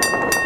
Bye.